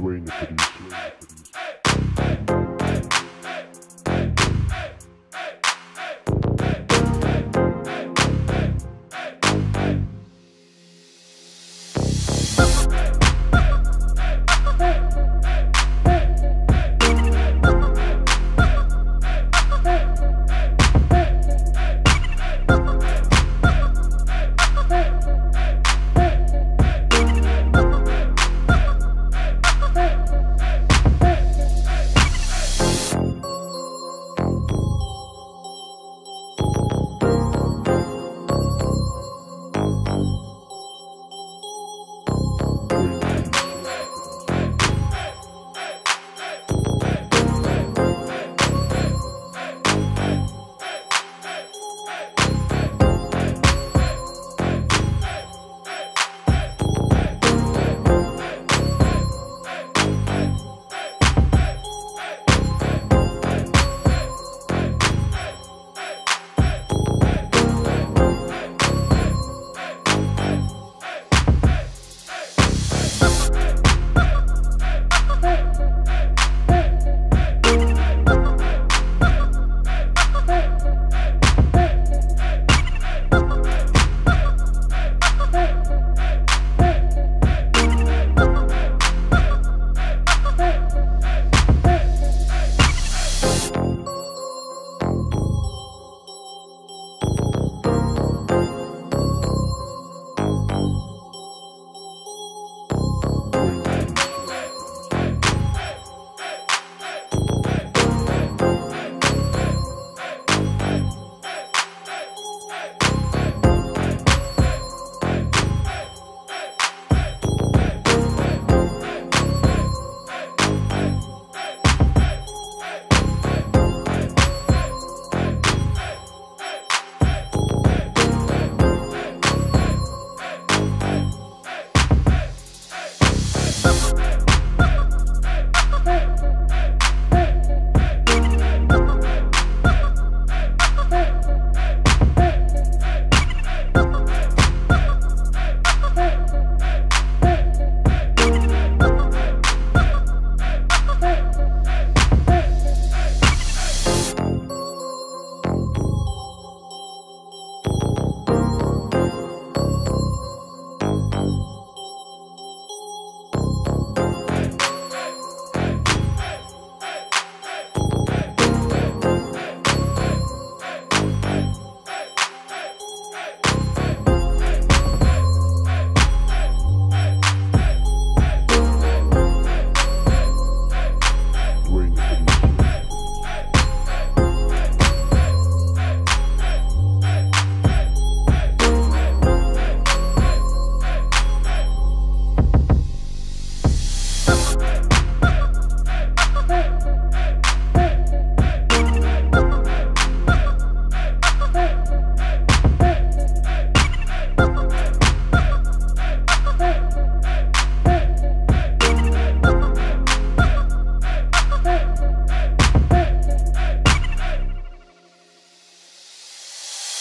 drain it to the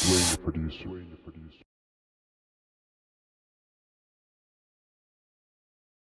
Wayne the producer.